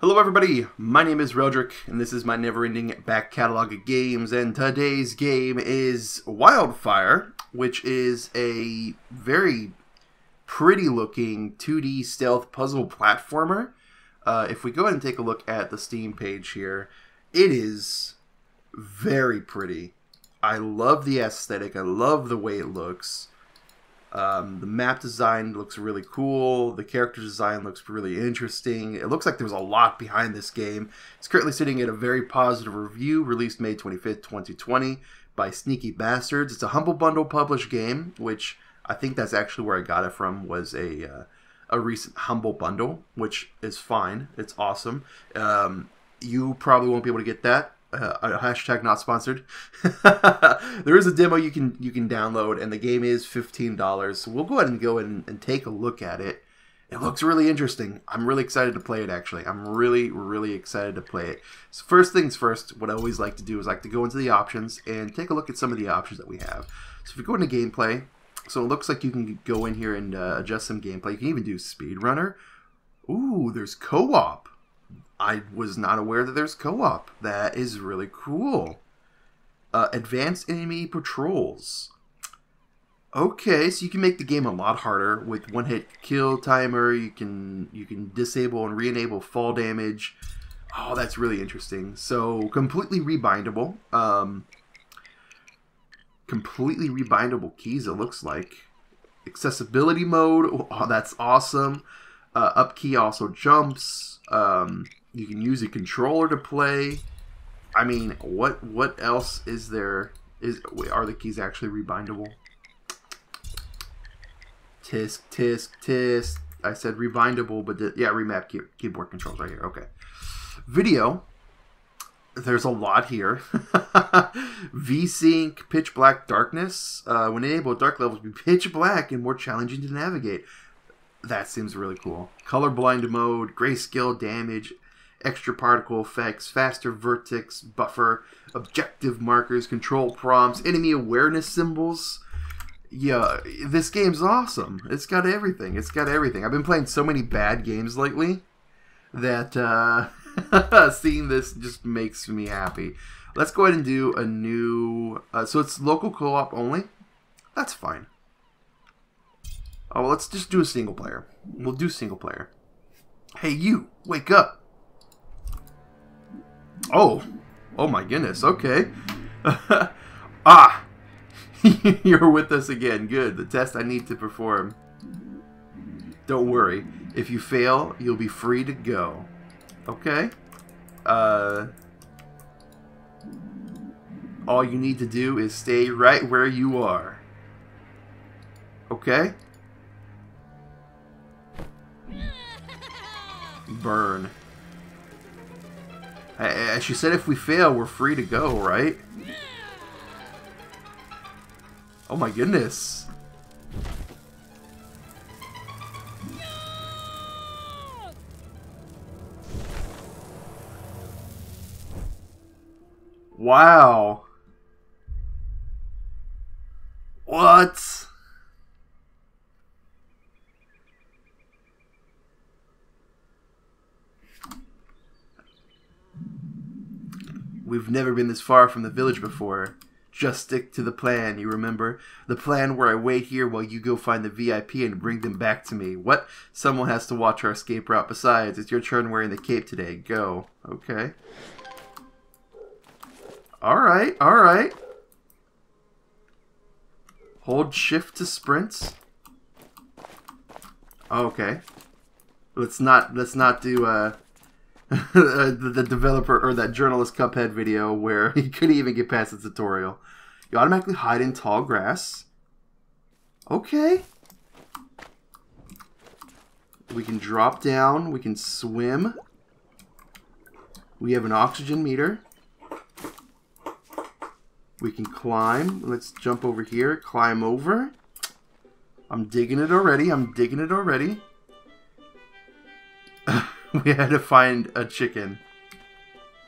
Hello everybody, my name is Reldrik, and this is my never-ending back catalog of games, and today's game is Wildfire, which is a very pretty-looking 2D stealth puzzle platformer. Uh, if we go ahead and take a look at the Steam page here, it is very pretty. I love the aesthetic, I love the way it looks. Um, the map design looks really cool. The character design looks really interesting. It looks like there's a lot behind this game. It's currently sitting at a very positive review, released May 25th, 2020 by Sneaky Bastards. It's a Humble Bundle published game, which I think that's actually where I got it from, was a, uh, a recent Humble Bundle, which is fine. It's awesome. Um, you probably won't be able to get that uh, hashtag not sponsored. there is a demo you can you can download, and the game is fifteen dollars. So we'll go ahead and go and, and take a look at it. It looks really interesting. I'm really excited to play it. Actually, I'm really really excited to play it. So first things first, what I always like to do is like to go into the options and take a look at some of the options that we have. So if you go into gameplay, so it looks like you can go in here and uh, adjust some gameplay. You can even do speedrunner. Ooh, there's co-op. I was not aware that there's co-op. That is really cool. Uh, advanced enemy patrols. Okay, so you can make the game a lot harder with one hit kill timer. You can you can disable and re-enable fall damage. Oh, that's really interesting. So completely rebindable. Um, completely rebindable keys. It looks like accessibility mode. Oh, that's awesome. Uh, up key also jumps. Um, you can use a controller to play. I mean, what what else is there? Is are the keys actually rebindable? Tisk tisk tisk. I said rebindable, but the, yeah, remap key, keyboard controls right here. Okay. Video. There's a lot here. VSync, pitch black darkness. Uh, when enabled, dark levels be pitch black and more challenging to navigate. That seems really cool. Colorblind mode, grayscale damage, extra particle effects, faster vertex buffer, objective markers, control prompts, enemy awareness symbols. Yeah, this game's awesome. It's got everything. It's got everything. I've been playing so many bad games lately that uh, seeing this just makes me happy. Let's go ahead and do a new. Uh, so it's local co op only? That's fine. Oh, let's just do a single player. We'll do single player. Hey, you, wake up. Oh, oh my goodness. Okay. ah, you're with us again. Good. The test I need to perform. Don't worry. If you fail, you'll be free to go. Okay. Uh. All you need to do is stay right where you are. Okay? Burn. She said, if we fail, we're free to go, right? Oh my goodness. Wow. What? We've never been this far from the village before. Just stick to the plan, you remember? The plan where I wait here while you go find the VIP and bring them back to me. What? Someone has to watch our escape route. Besides, it's your turn wearing the cape today. Go. Okay. Alright, alright. Hold shift to sprint. Okay. Let's not let's not do uh the, the developer or that journalist Cuphead video where he couldn't even get past the tutorial. You automatically hide in tall grass. Okay. We can drop down. We can swim. We have an oxygen meter. We can climb. Let's jump over here. Climb over. I'm digging it already. I'm digging it already. we had to find a chicken.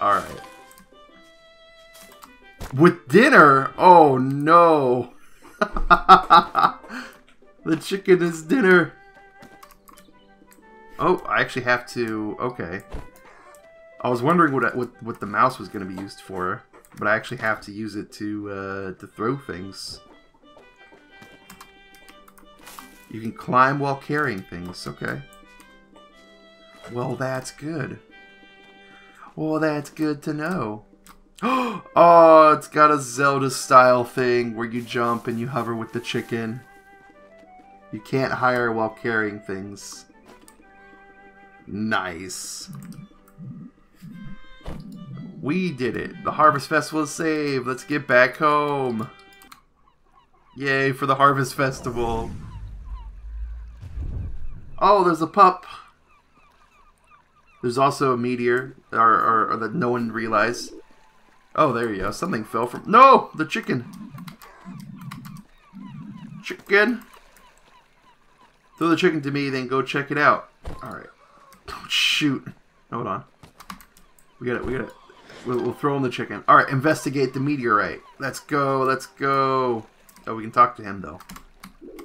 Alright. With dinner? Oh no. the chicken is dinner. Oh, I actually have to... Okay. I was wondering what what what the mouse was going to be used for, but I actually have to use it to uh, to throw things. You can climb while carrying things. Okay. Well, that's good. Well, that's good to know. oh, it's got a Zelda style thing where you jump and you hover with the chicken. You can't hire while carrying things. Nice. We did it. The Harvest Festival is saved. Let's get back home. Yay for the Harvest Festival. Oh, there's a pup. There's also a meteor, or, or, or that no one realized. Oh, there you go. Something fell from... No! The chicken! Chicken! Throw the chicken to me, then go check it out. Alright. Oh, shoot. Hold on. We got it, we got it. We'll, we'll throw in the chicken. Alright, investigate the meteorite. Let's go, let's go. Oh, we can talk to him, though.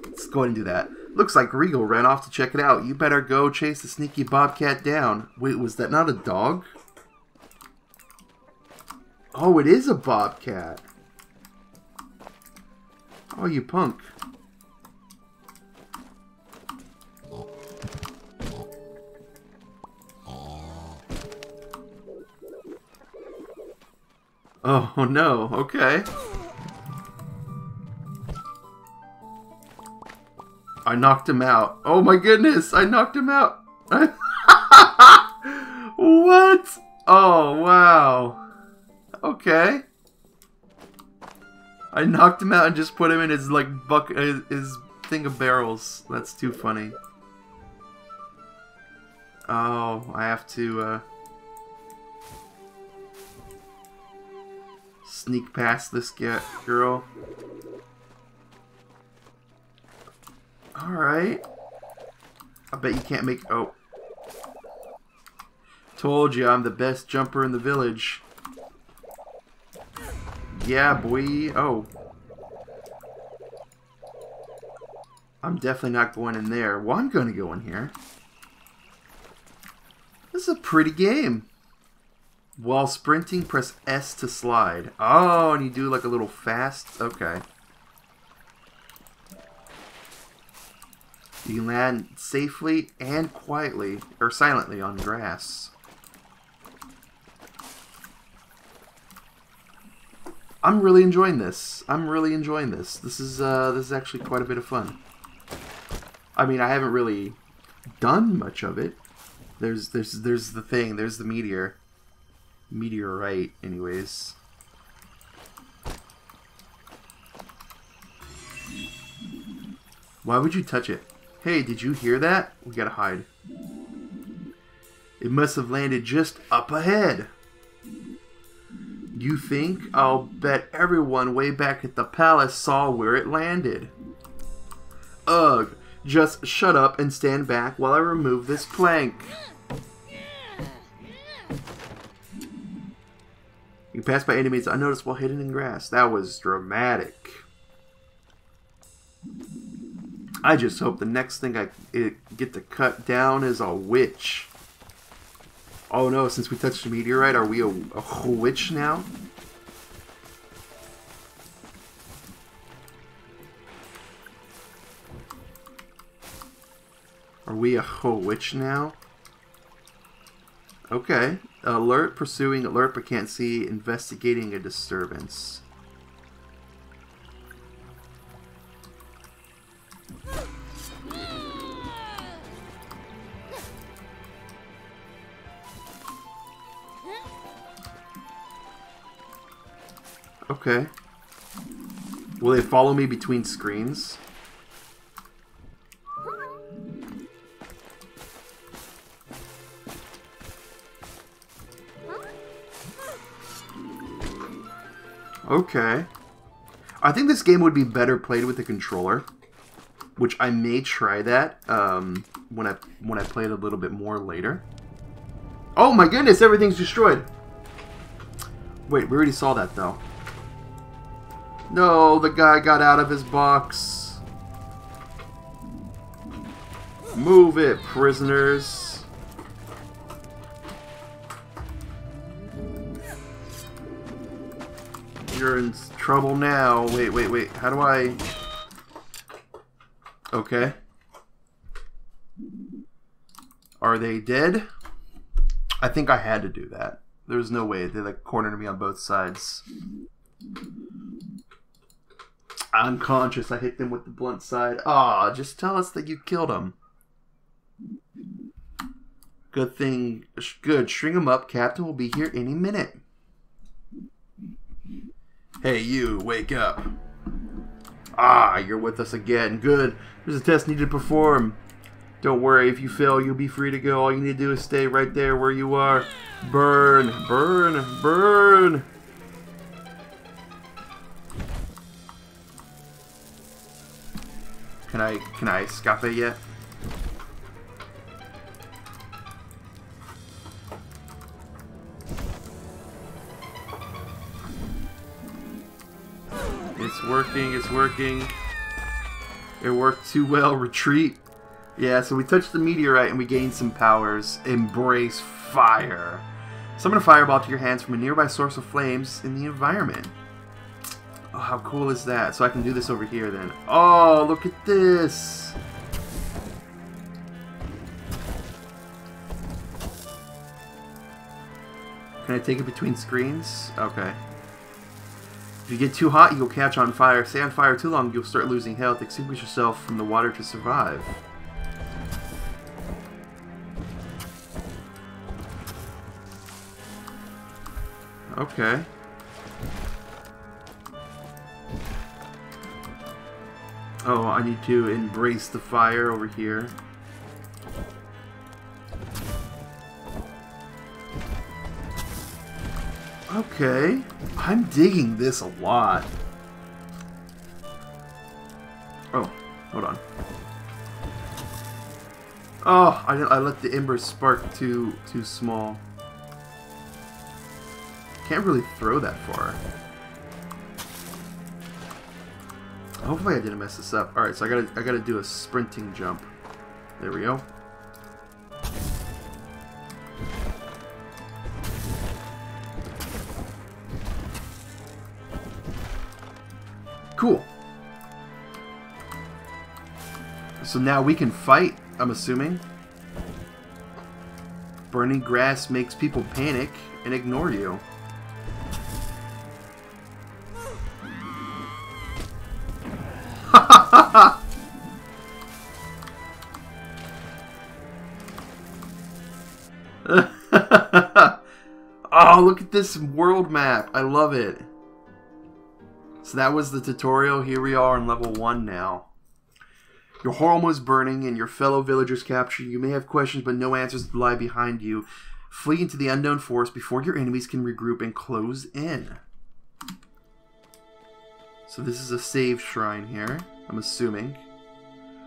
Let's go ahead and do that. Looks like Regal ran off to check it out. You better go chase the sneaky bobcat down. Wait, was that not a dog? Oh, it is a bobcat. Oh, you punk. Oh, no. Okay. I knocked him out. Oh my goodness, I knocked him out. what? Oh, wow. Okay. I knocked him out and just put him in his, like, buck, his, his thing of barrels. That's too funny. Oh, I have to, uh... Sneak past this girl. Alright. I bet you can't make... Oh. Told you I'm the best jumper in the village. Yeah, boy. Oh. I'm definitely not going in there. Well, I'm going to go in here. This is a pretty game. While sprinting, press S to slide. Oh, and you do like a little fast? Okay. You land safely and quietly, or silently, on grass. I'm really enjoying this. I'm really enjoying this. This is uh, this is actually quite a bit of fun. I mean, I haven't really done much of it. There's there's there's the thing. There's the meteor, meteorite. Anyways. Why would you touch it? Hey, did you hear that? We gotta hide. It must have landed just up ahead. You think? I'll bet everyone way back at the palace saw where it landed. Ugh, just shut up and stand back while I remove this plank. You pass by enemies unnoticed while hidden in grass. That was dramatic. I just hope the next thing I get to cut down is a witch. Oh no, since we touched a meteorite, are we a, a witch now? Are we a witch now? Okay. Alert, pursuing alert but can't see, investigating a disturbance. Okay. Will they follow me between screens? Okay. I think this game would be better played with the controller, which I may try that um, when I when I play it a little bit more later. Oh my goodness, everything's destroyed. Wait, we already saw that though. No, the guy got out of his box. Move it, prisoners. You're in trouble now. Wait, wait, wait. How do I... Okay. Are they dead? I think I had to do that. There's no way. They like cornered me on both sides. Unconscious. I hit them with the blunt side. Ah, just tell us that you killed him. Good thing. Good. String him up. Captain will be here any minute. Hey, you. Wake up. Ah, you're with us again. Good. There's a test needed to perform. Don't worry, if you fail, you'll be free to go. All you need to do is stay right there where you are. Burn, burn, burn. Can I, can I escape yet? It's working, it's working. It worked too well. Retreat. Yeah, so we touched the meteorite and we gained some powers. Embrace fire. Summon a fireball to your hands from a nearby source of flames in the environment. Oh, how cool is that? So I can do this over here then. Oh, look at this! Can I take it between screens? Okay. If you get too hot, you'll catch on fire. Stay on fire too long, you'll start losing health. Extinguish yourself from the water to survive. Okay. Oh, I need to embrace the fire over here. Okay. I'm digging this a lot. Oh, hold on. Oh, I, I let the ember spark too too small. Can't really throw that far. Hopefully I didn't mess this up. Alright, so I gotta I gotta do a sprinting jump. There we go. So now we can fight, I'm assuming. Burning grass makes people panic and ignore you. oh, look at this world map. I love it. So that was the tutorial. Here we are on level 1 now. Your home was burning and your fellow villagers captured. You may have questions, but no answers lie behind you. Flee into the unknown forest before your enemies can regroup and close in. So this is a save shrine here, I'm assuming.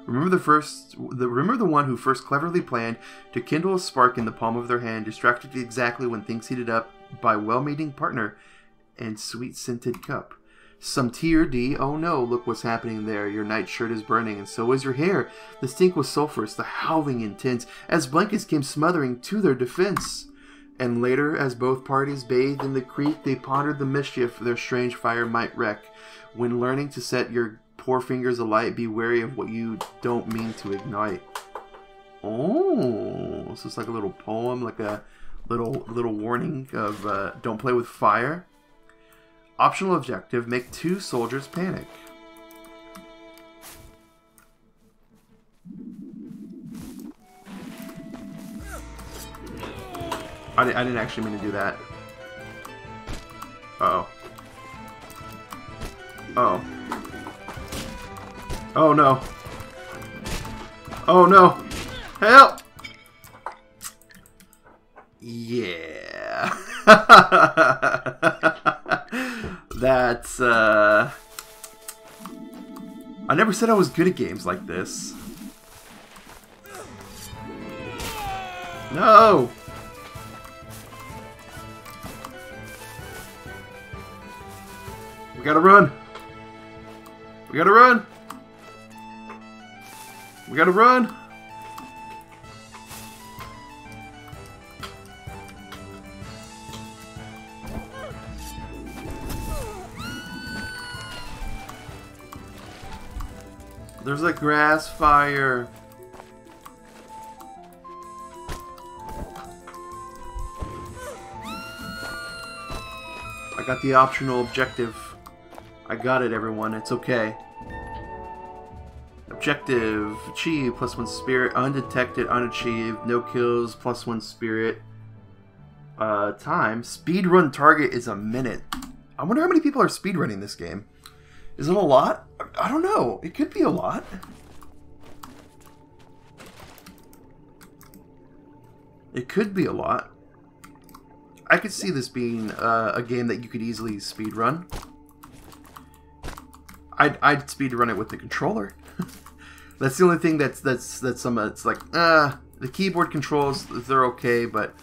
Remember the first the remember the one who first cleverly planned to kindle a spark in the palm of their hand, distracted exactly when things heated up by well-meaning partner and sweet-scented cup. Some TRD, oh no, look what's happening there. Your nightshirt is burning, and so is your hair. The stink was sulphurous, the howling intense, as blankets came smothering to their defense. And later, as both parties bathed in the creek, they pondered the mischief their strange fire might wreak. When learning to set your poor fingers alight, be wary of what you don't mean to ignite. Oh, so it's like a little poem, like a little little warning of uh, don't play with fire. Optional objective, make two soldiers panic. I, I didn't actually mean to do that. Uh oh Oh. Oh no. Oh no. Help! Yeah. That's, uh... I never said I was good at games like this. No! We gotta run! We gotta run! We gotta run! There's a grass fire. I got the optional objective. I got it, everyone. It's okay. Objective. Achieve. Plus one spirit. Undetected. Unachieved. No kills. Plus one spirit. Uh, time. Speedrun target is a minute. I wonder how many people are speedrunning this game. Is it a lot? I don't know. It could be a lot. It could be a lot. I could see this being uh, a game that you could easily speedrun. I'd, I'd speedrun it with the controller. that's the only thing that's that's that's some it's like uh the keyboard controls they're okay, but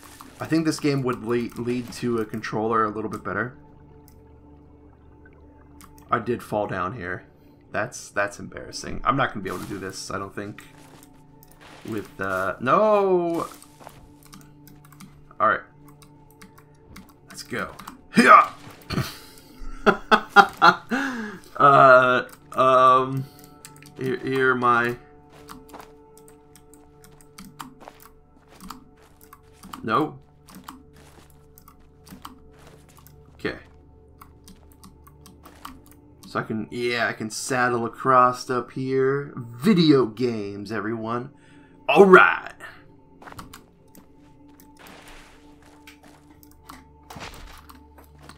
I think this game would lead lead to a controller a little bit better. I did fall down here. That's that's embarrassing. I'm not gonna be able to do this. I don't think. With uh no. All right. Let's go. Yeah. uh um. Here, here my. No. So I can, yeah, I can saddle across up here. Video games, everyone. Alright.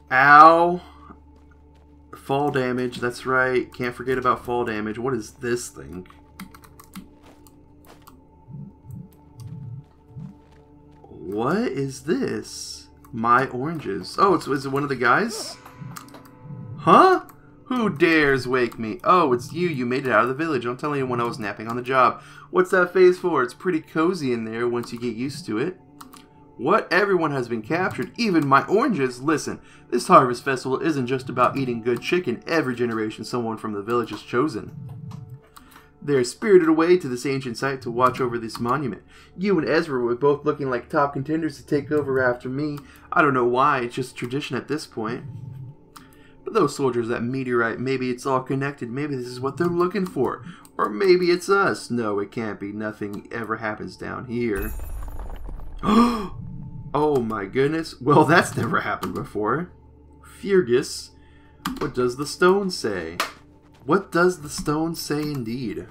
Ow. Fall damage, that's right. Can't forget about fall damage. What is this thing? What is this? My oranges. Oh, it's, is it one of the guys? Huh? Who dares wake me? Oh, it's you. You made it out of the village. Don't tell anyone I was napping on the job. What's that phase for? It's pretty cozy in there once you get used to it. What? Everyone has been captured, even my oranges? Listen, this harvest festival isn't just about eating good chicken. Every generation, someone from the village is chosen. They're spirited away to this ancient site to watch over this monument. You and Ezra were both looking like top contenders to take over after me. I don't know why, it's just tradition at this point. Those soldiers, that meteorite, maybe it's all connected. Maybe this is what they're looking for. Or maybe it's us. No, it can't be. Nothing ever happens down here. oh my goodness. Well, that's never happened before. Fergus, what does the stone say? What does the stone say indeed?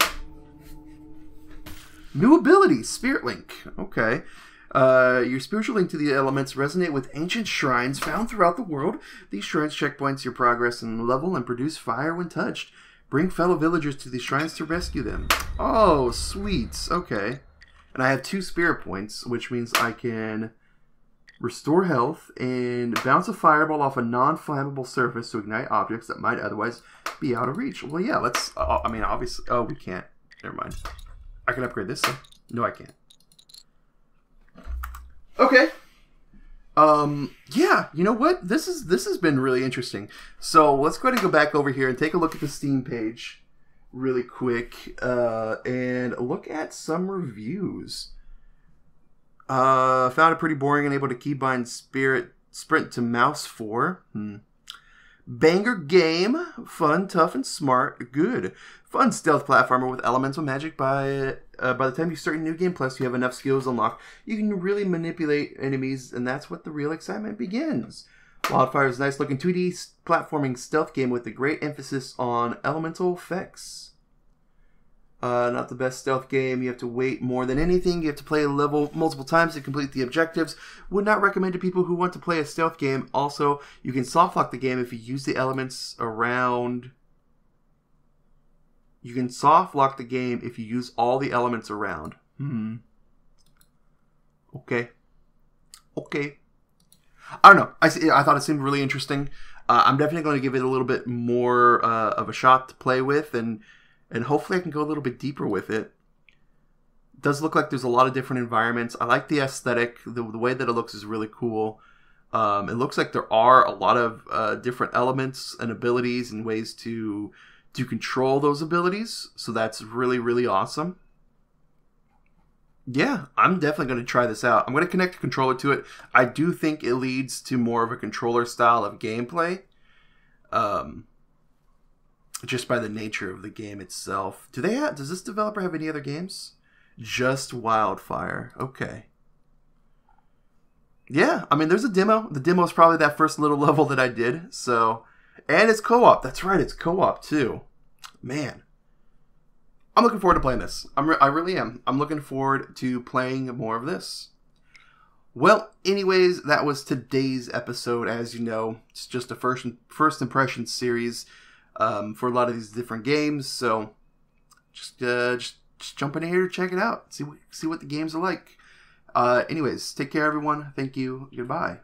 New ability, Spirit Link. Okay. Uh, your spiritual link to the elements resonate with ancient shrines found throughout the world. These shrines checkpoints your progress and level and produce fire when touched. Bring fellow villagers to these shrines to rescue them. Oh, sweet. Okay. And I have two spirit points, which means I can restore health and bounce a fireball off a non-flammable surface to ignite objects that might otherwise be out of reach. Well, yeah, let's... Uh, I mean, obviously... Oh, we can't. Never mind. I can upgrade this, though. No, I can't. Okay. Um, yeah, you know what? This is this has been really interesting. So let's go ahead and go back over here and take a look at the Steam page really quick uh, and look at some reviews. Uh, found it pretty boring and able to keybind Spirit Sprint to Mouse 4. Hmm. Banger game, fun, tough, and smart. Good, fun stealth platformer with elemental magic. By uh, by the time you start a new game, plus you have enough skills unlocked, you can really manipulate enemies, and that's what the real excitement begins. Wildfire is a nice looking 2D platforming stealth game with a great emphasis on elemental effects. Uh, not the best stealth game. You have to wait more than anything. You have to play a level multiple times to complete the objectives. Would not recommend to people who want to play a stealth game. Also, you can soft lock the game if you use the elements around. You can soft lock the game if you use all the elements around. Hmm. Okay. Okay. I don't know. I I thought it seemed really interesting. Uh, I'm definitely going to give it a little bit more uh, of a shot to play with and and hopefully I can go a little bit deeper with it. it does look like there's a lot of different environments. I like the aesthetic. The, the way that it looks is really cool. Um, it looks like there are a lot of uh, different elements and abilities and ways to to control those abilities. So that's really really awesome. Yeah, I'm definitely going to try this out. I'm going to connect a controller to it. I do think it leads to more of a controller style of gameplay. Um, just by the nature of the game itself. Do they have? Does this developer have any other games? Just Wildfire. Okay. Yeah, I mean, there's a demo. The demo is probably that first little level that I did. So, and it's co-op. That's right, it's co-op too. Man, I'm looking forward to playing this. I'm re- I really am. I'm looking forward to playing more of this. Well, anyways, that was today's episode. As you know, it's just a first first impression series um, for a lot of these different games. So, just uh, just just jump in here check it out. See what see what the games are like. Uh, anyways, take care, everyone. Thank you. Goodbye.